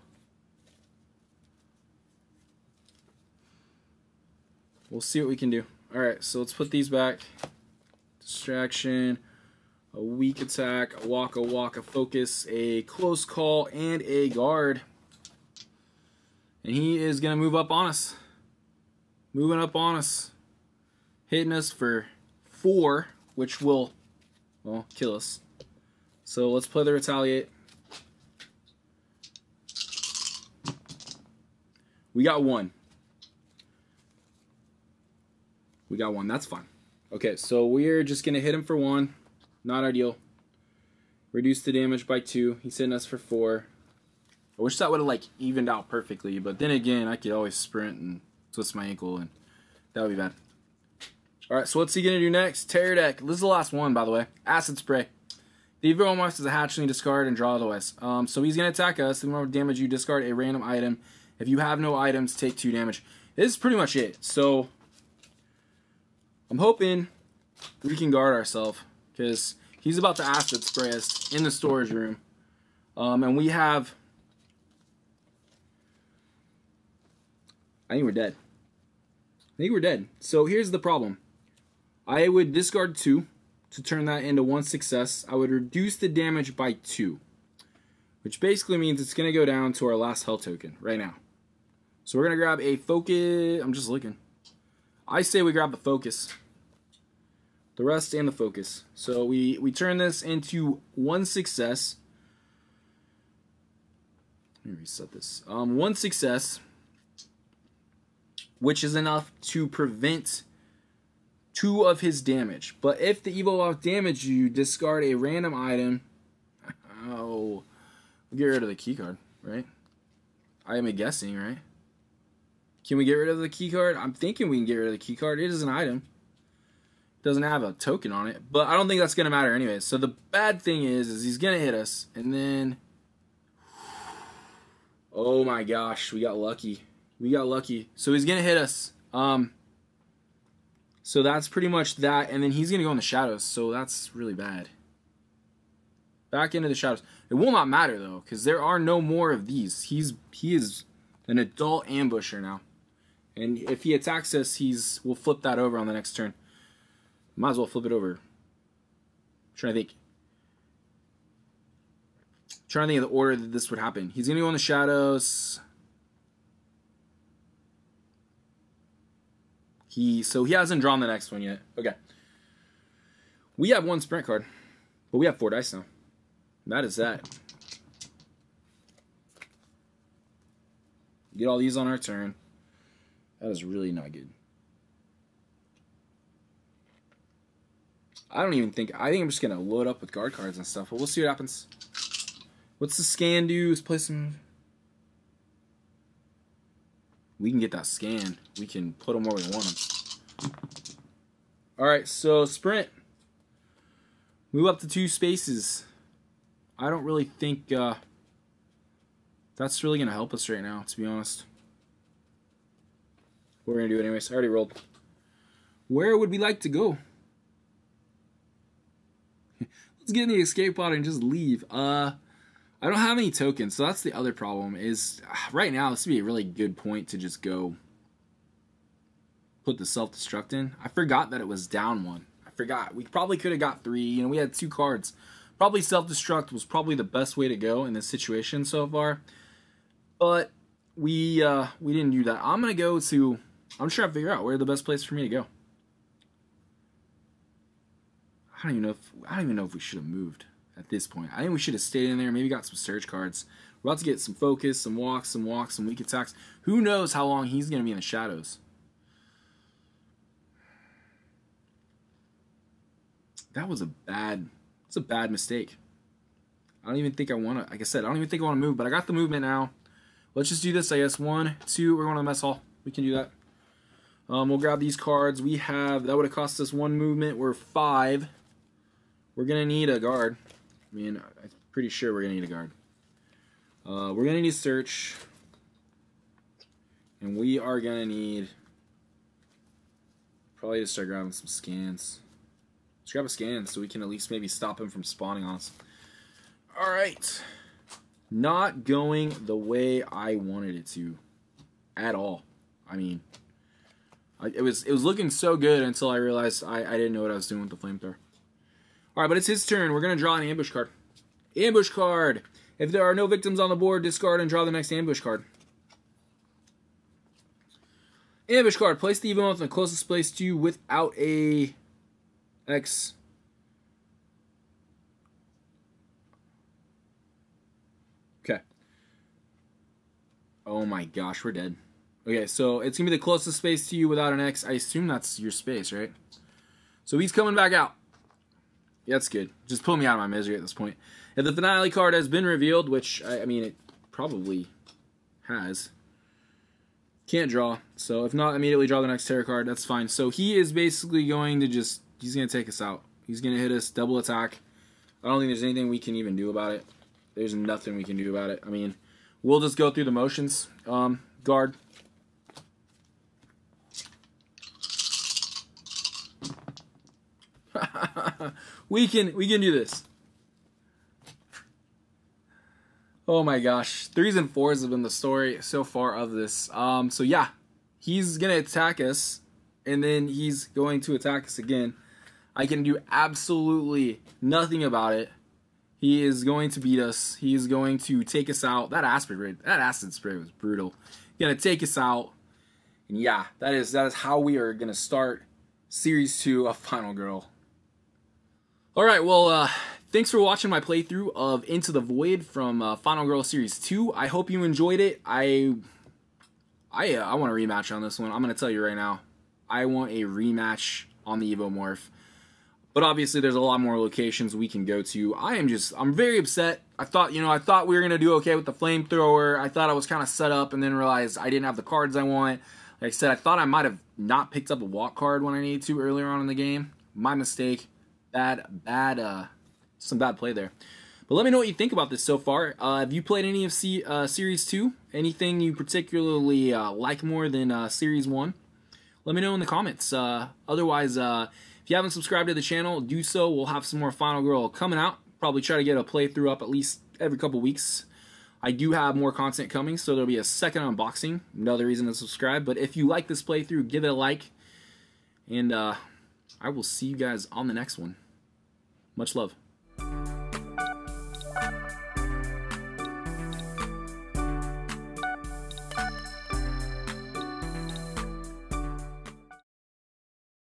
we'll see what we can do. All right, so let's put these back. Distraction, a weak attack, a walk, a walk, a focus, a close call, and a guard. And he is going to move up on us. Moving up on us. Hitting us for four, which will, well, kill us. So let's play the Retaliate. We got one. We got one. That's fine. Okay, so we're just going to hit him for one. Not ideal. Reduce the damage by two. He's hitting us for four. I wish that would have like evened out perfectly, but then again, I could always sprint and twist my ankle, and that would be bad. All right, so what's he gonna do next? Terror deck. This is the last one, by the way. Acid spray. The Evomorph is a hatchling, discard and draw otherwise. Um, so he's gonna attack us. The more damage you discard a random item. If you have no items, take two damage. This is pretty much it. So I'm hoping we can guard ourselves because he's about to acid spray us in the storage room. Um, and we have I think we're dead. I think we're dead. So here's the problem. I would discard two to turn that into one success. I would reduce the damage by two, which basically means it's going to go down to our last health token right now. So we're going to grab a focus. I'm just looking. I say we grab the focus. The rest and the focus. So we, we turn this into one success. Let me reset this. Um, one success which is enough to prevent two of his damage. But if the Evomorph damage you, discard a random item. [LAUGHS] Oh, we'll get rid of the keycard, right? I am guessing, right? Can we get rid of the keycard? I'm thinking we can get rid of the keycard. It is an item. Doesn't have a token on it, but I don't think that's gonna matter anyway. So the bad thing is, is he's gonna hit us, and then, oh my gosh, we got lucky. We got lucky. So he's gonna hit us. Um. So that's pretty much that, and then he's gonna go in the shadows. So that's really bad. Back into the shadows. It will not matter though, because there are no more of these. He's he is an adult ambusher now, and if he attacks us, he's we'll flip that over on the next turn. Might as well flip it over. I'm trying to think. I'm trying to think of the order that this would happen. He's gonna go in the shadows. He so he hasn't drawn the next one yet. Okay. We have one sprint card, but we have four dice now. That is that. Get all these on our turn. That is really not good. I don't even think I think I'm just gonna load up with guard cards and stuff, but we'll see what happens. What's the scan do? Let's play some we can get that scan. We can put them where we want them. All right, so sprint. Move up to two spaces. I don't really think uh, that's really going to help us right now, to be honest. We're going to do it anyways. I already rolled. Where would we like to go? Let's get in the escape pod and just leave. Uh, I don't have any tokens, so that's the other problem. Is right now this would be a really good point to just go put the self destruct in. I forgot that it was down one. I forgot. We probably could have got three. You know, we had two cards. Probably self destruct was probably the best way to go in this situation so far, but we uh, we didn't do that. I'm gonna go to. I'm trying to figure out where the best place for me to go. I don't even know if I don't even know if we should have moved at this point. I think we should have stayed in there, maybe got some surge cards. We're about to get some focus, some walks, some walks, some weak attacks. Who knows how long he's going to be in the shadows. That was a bad, it's a bad mistake. I don't even think I want to, like I said, I don't even think I want to move, but I got the movement now. Let's just do this, I guess. One, two, we're going to the mess hall. We can do that. Um, we'll grab these cards. We have, that would have cost us one movement. We're five. We're going to need a guard. I mean, I'm pretty sure we're going to need a guard. Uh, we're going to need search. And we are going to need... Probably to start grabbing some scans. Let's grab a scan so we can at least maybe stop him from spawning on us. Alright. Not going the way I wanted it to. At all. I mean, I, it was it was looking so good until I realized I, I didn't know what I was doing with the flamethrower. All right, but it's his turn. We're gonna draw an ambush card. Ambush card. If there are no victims on the board, discard and draw the next ambush card. Ambush card. Place the evil in the closest place to you without a X. Okay. Oh my gosh, we're dead. Okay, so it's going to be the closest space to you without an X. I assume that's your space, right? So he's coming back out. That's good. Just pull me out of my misery at this point. If the finale card has been revealed, which, I, I mean, it probably has. Can't draw. So if not, immediately draw the next terror card. That's fine. So he is basically going to just, he's going to take us out. He's going to hit us, double attack. I don't think there's anything we can even do about it. There's nothing we can do about it. I mean, we'll just go through the motions. Um, guard. [LAUGHS] we can we can do this. Oh my gosh, threes and fours have been the story so far of this. Um, so yeah, he's gonna attack us, and then he's going to attack us again. I can do absolutely nothing about it. He is going to beat us. He is going to take us out. That acid spray, that acid spray was brutal. He's gonna take us out, and yeah, that is that is how we are gonna start series two of Final Girl. All right, well, uh, thanks for watching my playthrough of Into the Void from uh, Final Girl Series 2. I hope you enjoyed it. I I, uh, I want a rematch on this one. I'm going to tell you right now. I want a rematch on the Evomorph. But obviously there's a lot more locations we can go to. I am just, I'm very upset. I thought, you know, I thought we were going to do okay with the flamethrower. I thought I was kind of set up and then realized I didn't have the cards I want. Like I said, I thought I might have not picked up a walk card when I needed to earlier on in the game. My mistake bad, bad, uh, some bad play there. But let me know what you think about this so far. Uh, have you played any of C, uh, Series 2? Anything you particularly uh, like more than uh, Series 1? Let me know in the comments. Uh, otherwise, uh, if you haven't subscribed to the channel, do so. We'll have some more Final Girl coming out. Probably try to get a playthrough up at least every couple weeks. I do have more content coming, so there'll be a second unboxing. Another reason to subscribe. But if you like this playthrough, give it a like. And I will see you guys on the next one. Much love.